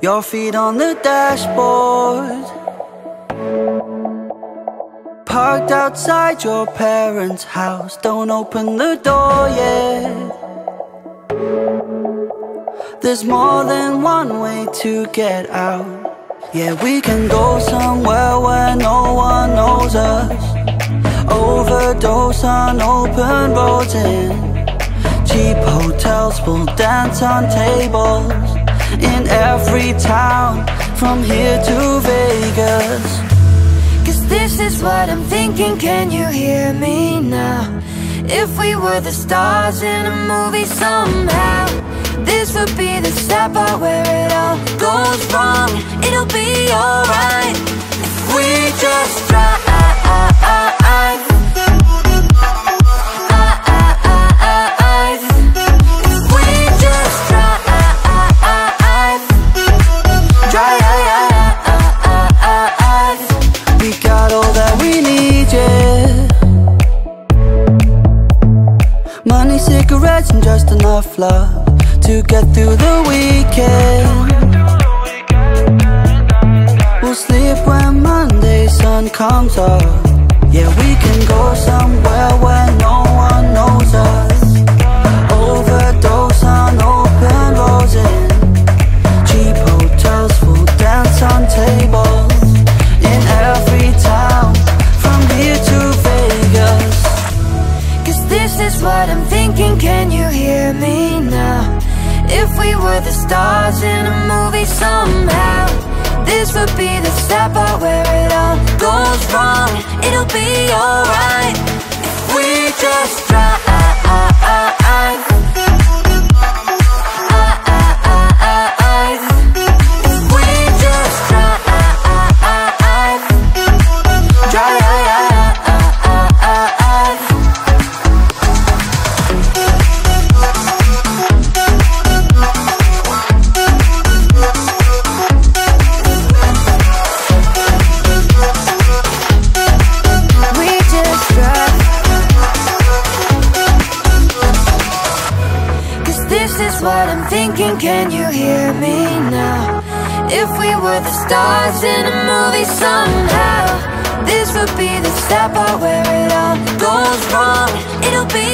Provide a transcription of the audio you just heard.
Your feet on the dashboard. Parked outside your parents' house. Don't open the door yet. There's more than one way to get out. Yeah, we can go somewhere where no one knows us. Overdose on open roads in Cheap hotels will dance on tables In every town from here to Vegas. Cause this is what I'm thinking, can you hear me now? If we were the stars in a movie somehow This would be the part where it all goes wrong It'll be alright Money, cigarettes, and just enough love To get through the weekend. We'll sleep when Monday sun comes up. Yeah, we can go somewhere were the stars in a movie somehow. This would be the step part where it all goes wrong. It'll be alright. If we just This Is what I'm thinking? Can you hear me now? If we were the stars in a movie somehow This would be the step out where it all goes wrong It'll be